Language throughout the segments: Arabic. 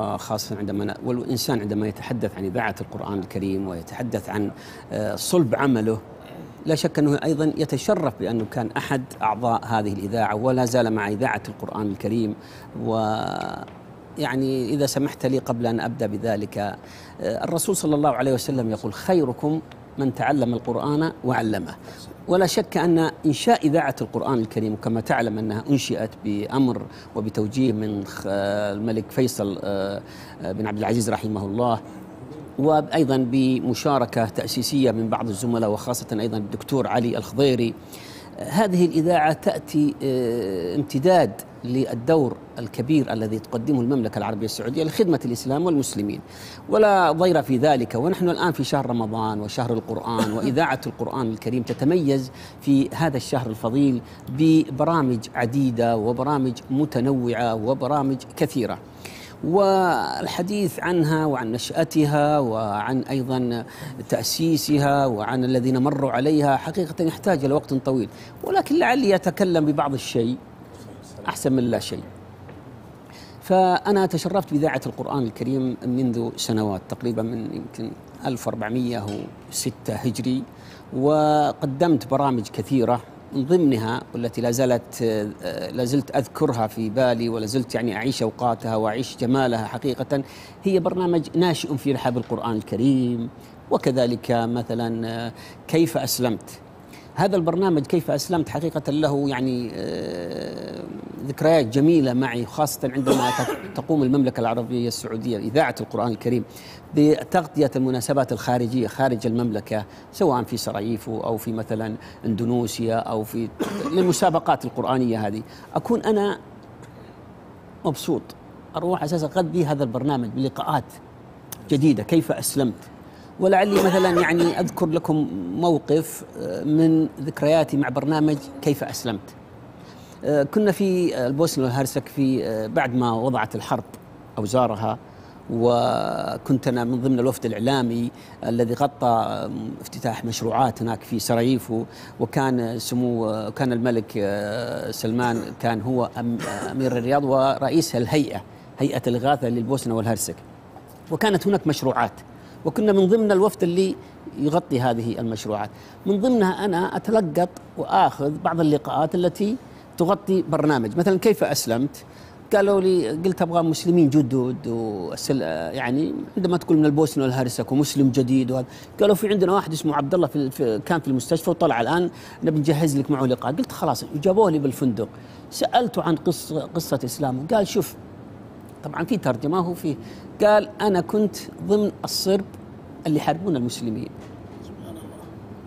خاصة عندما والإنسان عندما يتحدث عن إذاعة القرآن الكريم ويتحدث عن آه، صلب عمله لا شك أنه أيضا يتشرف بأنه كان أحد أعضاء هذه الإذاعة ولا زال مع إذاعة القرآن الكريم. و يعني إذا سمحت لي قبل أن أبدأ بذلك آه، الرسول صلى الله عليه وسلم يقول خيركم من تعلم القرآن وعلمه. ولا شك أن إنشاء إذاعة القرآن الكريم كما تعلم أنها أنشئت بأمر وبتوجيه من الملك فيصل آه، آه، بن عبد العزيز رحمه الله وأيضا بمشاركة تأسيسية من بعض الزملاء وخاصة أيضا الدكتور علي الخضيري. هذه الإذاعة تأتي آه، امتداد للدور الكبير الذي تقدمه المملكة العربية السعودية لخدمة الإسلام والمسلمين. ولا ضير في ذلك ونحن الآن في شهر رمضان وشهر القرآن وإذاعة القرآن الكريم تتميز في هذا الشهر الفضيل ببرامج عديدة وبرامج متنوعة وبرامج كثيرة. والحديث عنها وعن نشأتها وعن أيضا تأسيسها وعن الذين مروا عليها حقيقة يحتاج إلى وقت طويل. ولكن لعلي أتكلم ببعض الشيء. أحسن من لا شيء. فأنا تشرفت بإذاعة القرآن الكريم منذ سنوات تقريبا من يمكن 1406 هجري وقدمت برامج كثيرة من ضمنها والتي لا زالت لا زلت أذكرها في بالي ولا زلت يعني أعيش أوقاتها وأعيش جمالها حقيقة. هي برنامج ناشئ في رحاب القرآن الكريم وكذلك مثلا كيف أسلمت؟ هذا البرنامج كيف أسلمت حقيقة له يعني آه، ذكريات جميلة معي خاصة عندما تقوم المملكة العربية السعودية اذاعه القرآن الكريم بتغطية المناسبات الخارجية خارج المملكة سواء في سراييفو أو في مثلا اندونوسيا أو في المسابقات القرآنية هذه. أكون أنا مبسوط أروح أساسا أغذي هذا البرنامج بلقاءات جديدة كيف أسلمت؟ ولعلي مثلا يعني أذكر لكم موقف آه، من ذكرياتي مع برنامج كيف أسلمت. آه، كنا في البوسنة والهرسك في آه، بعد ما وضعت الحرب أوزارها وكنت أنا من ضمن الوفد الإعلامي الذي غطى افتتاح مشروعات هناك في سراييفو وكان سمو كان الملك سلمان كان هو أمير الرياض ورئيس الهيئة هيئة الإغاثة للبوسنة والهرسك وكانت هناك مشروعات وكنا من ضمن الوفد اللي يغطي هذه المشروعات. من ضمنها أنا أتلقط وآخذ بعض اللقاءات التي تغطي برنامج. مثلا كيف أسلمت؟ قالوا لي قلت أبغى مسلمين جدد وأسل يعني عندما تقول من البوسنة والهرسك ومسلم جديد وهذا. قالوا في عندنا واحد اسمه عبد الله في كان في المستشفى وطلع الآن نبي نجهز لك معه لقاء. قلت خلاص جابوه لي بالفندق. سألته عن قصه قصة إسلامه. قال شوف طبعا في ترجمة هو في قال أنا كنت ضمن الصرب اللي يحاربون المسلمين.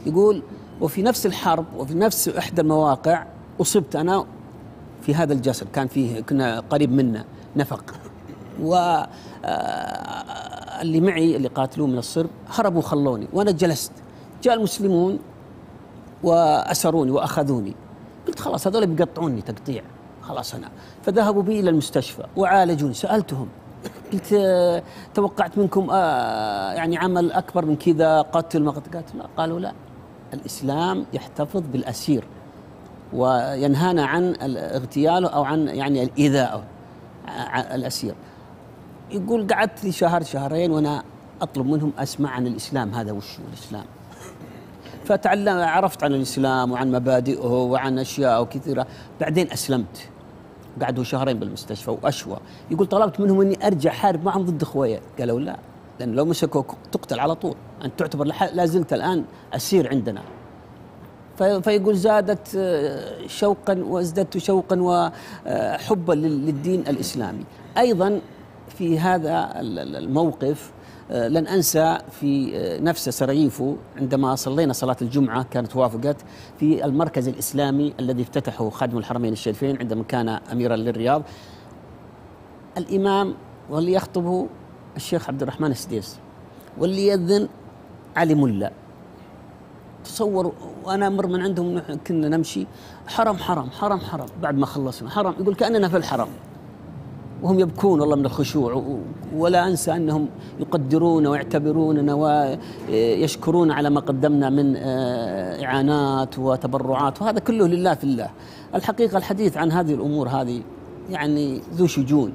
يقول وفي نفس الحرب وفي نفس إحدى المواقع أصبت أنا في هذا الجسر كان فيه كنا قريب منا نفق. و آه، اللي معي اللي قاتلوه من الصرب هربوا خلوني وأنا جلست. جاء المسلمون وأسروني وأخذوني. قلت خلاص هذول بيقطعوني تقطيع. خلاص أنا فذهبوا بي إلى المستشفى وعالجوني. سألتهم قلت توقعت منكم آه يعني عمل أكبر من كذا قتل. ما قالوا لا. الإسلام يحتفظ بالأسير وينهانا عن اغتياله أو عن يعني ايذائه الأسير. يقول قعدت لي شهر شهرين وأنا أطلب منهم أسمع عن الإسلام. هذا وش الإسلام؟ فتعلم عرفت عن الإسلام وعن مبادئه وعن أشياء كثيرة. بعدين أسلمت. قعدوا شهرين بالمستشفى وأشوى. يقول طلبت منهم إني أرجع حارب معهم ضد إخويا. قالوا لا لأن لو مسكوك تقتل على طول. أنت تعتبر لا زلت الآن أسير عندنا. فيقول زادت آه، شوقا وازددت شوقا وحبا للدين الإسلامي. أيضا في هذا الموقف آه، لن أنسى في آه، نفس سراييفو عندما صلينا صلاة الجمعة كانت وافقت في المركز الإسلامي الذي افتتحه خادم الحرمين الشريفين عندما كان أميرا للرياض. الإمام واللي يخطبه الشيخ عبد الرحمن السديس واللي يأذن علي ملا. تصور وأنا أمر من عندهم كنا نمشي حرم حرم حرم حرم بعد ما خلصنا حرم يقول كأننا في الحرم. وهم يبكون والله من الخشوع. ولا أنسى أنهم يقدرون ويعتبروننا ويشكرون على ما قدمنا من آه، إعانات وتبرعات. وهذا كله لله في الله. الحقيقة الحديث عن هذه الأمور هذه يعني ذو شجون.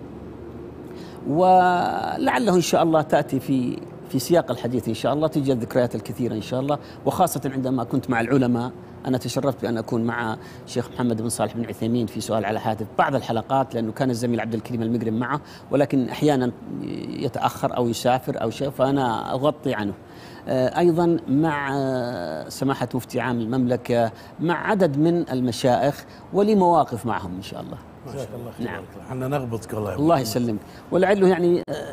ولعله إن شاء الله تأتي في في سياق الحديث إن شاء الله تجد الذكريات الكثيرة إن شاء الله. وخاصة عندما كنت مع العلماء أنا تشرفت بأن أكون مع شيخ محمد بن صالح بن عثيمين في سؤال على هاتف بعض الحلقات لأنه كان الزميل عبد الكريم المقرم معه ولكن أحيانا يتأخر أو يسافر أو شيء فأنا أغطي عنه. آه، أيضا مع آه، سماحة مفتي عام المملكة مع عدد من المشايخ ولي مواقف معهم إن شاء الله. جزاك الله خير. نعم. إحنا نغبطك الله الله يسلمك. ولعله يعني آه،